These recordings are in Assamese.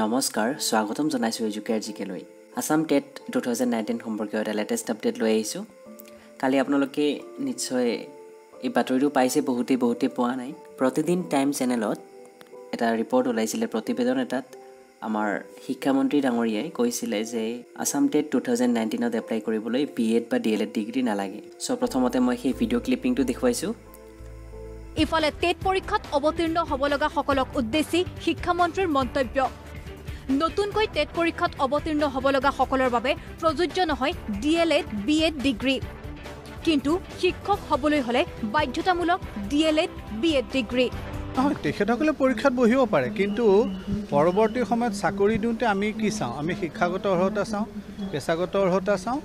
নমস্কাৰ স্বাগতম জনাইছোঁ Educare জিকেলৈ Assam TET two thousand nineteen সম্পৰ্কীয় এটা লেটেষ্ট আপডেট লৈ আহিছোঁ। কালি আপোনালোকে নিশ্চয় এই বাতৰিটো পাইছে বহুতেই বহুতেই পোৱা নাই। প্ৰতিদিন টাইম চেনেলত এটা ৰিপৰ্ট ওলাইছিলে প্ৰতিবেদন এটাত আমাৰ শিক্ষামন্ত্ৰী ডাঙৰীয়াই কৈছিলে যে আছাম টেট টু থাউজেণ্ড নাইনটিনত এপ্লাই কৰিবলৈ বি এড বা ডি এল এড ডিগ্ৰী নালাগে। চ' প্ৰথমতে মই সেই ভিডিঅ' ক্লিপিংটো দেখুৱাইছোঁ। ইফালে টেট পৰীক্ষাত অৱতীৰ্ণ হ'ব লগা সকলক উদ্দেশ্যি শিক্ষামন্ত্ৰীৰ মন্তব্য। নতুনকৈ টেট পৰীক্ষাত অৱতীৰ্ণ হ'ব লগা সকলৰ বাবে প্ৰযোজ্য নহয় D El Ed B Ed degree. কিন্তু শিক্ষক হ'বলৈ হ'লে বাধ্যতামূলক D El Ed B Ed degree. নহয় তেখেতসকলে পৰীক্ষাত বহিব পাৰে কিন্তু পৰৱৰ্তী সময়ত চাকৰি দিওঁতে আমি কি চাওঁ? আমি শিক্ষাগত অৰ্হতা চাওঁ পেছাগত অৰ্হতা চাওঁ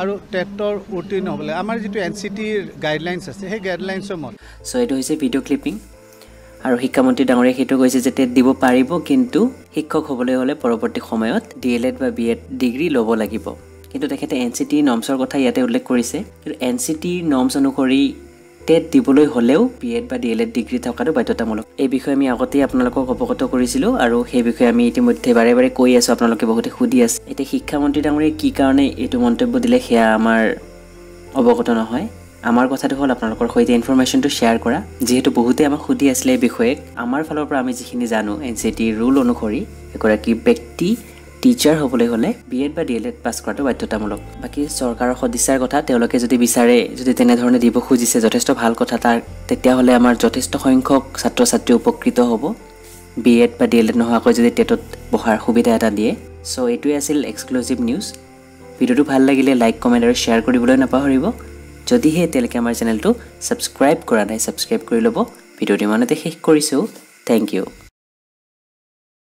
আৰু টেটৰ উত্তীৰ্ণ হ'বলৈ। আমাৰ যিটো এন চি টিৰ গাইডলাইনছ আছে সেই গাইডলাইনছৰ মতে। চ' এইটো হৈছে ভিডিঅ' ক্লিপিং আৰু শিক্ষামন্ত্ৰী ডাঙৰীয়াই সেইটো কৈছে যে টেট দিব পাৰিব কিন্তু শিক্ষক হ'বলৈ হ'লে পৰৱৰ্তী সময়ত ডি এল এড বা বি এড ডিগ্ৰী ল'ব লাগিব। কিন্তু তেখেতে এন চি টি নৰ্মছৰ কথা ইয়াতে উল্লেখ কৰিছে। কিন্তু এন চি টিৰ নৰ্মছ অনুসৰি টেট দিবলৈ হ'লেও বি এড বা ডি এল এড ডিগ্ৰী থকাটো বাধ্যতামূলক। এই বিষয়ে আমি আগতেই আপোনালোকক অৱগত কৰিছিলোঁ আৰু সেই বিষয়ে আমি ইতিমধ্যে বাৰে বাৰে কৈ আছোঁ আপোনালোকে বহুতে সুধি আছে। এতিয়া শিক্ষামন্ত্ৰী ডাঙৰীয়াই কি কাৰণে এইটো মন্তব্য দিলে সেয়া আমাৰ অৱগত নহয়। আমাৰ কথাটো হ'ল আপোনালোকৰ সৈতে ইনফৰমেশ্যনটো শ্বেয়াৰ কৰা। যিহেতু বহুতে আমাক সুধি আছিলে এই বিষয়ে আমাৰ ফালৰ পৰা আমি যিখিনি জানো এন চি টিৰ ৰুল অনুসৰি এগৰাকী ব্যক্তি টিচাৰ হ'বলৈ হ'লে বি এড বা ডি এল এড পাছ কৰাটো বাধ্যতামূলক। বাকী চৰকাৰৰ সদিচ্ছাৰ কথা তেওঁলোকে যদি বিচাৰে যদি তেনেধৰণে দিব খুজিছে যথেষ্ট ভাল কথা তাৰ তেতিয়াহ'লে আমাৰ যথেষ্ট সংখ্যক ছাত্ৰ ছাত্ৰী উপকৃত হ'ব। বি এড বা ডি এল এড নোহোৱাকৈ যদি টেটত বহাৰ সুবিধা এটা দিয়ে। চ' এইটোৱে আছিল এক্সক্লুচিভ নিউজ ভিডিঅ'টো ভাল লাগিলে লাইক কমেণ্ট আৰু শ্বেয়াৰ কৰিবলৈ নাপাহৰিব। যদিহে এতিয়ালৈকে আমাৰ চেনেলটো ছাবস্ক্ৰাইব কৰা নাই ছাবস্ক্ৰাইব কৰি ল'ব। ভিডিঅ'টো ইমানতে শেষ কৰিছোঁ। Thank U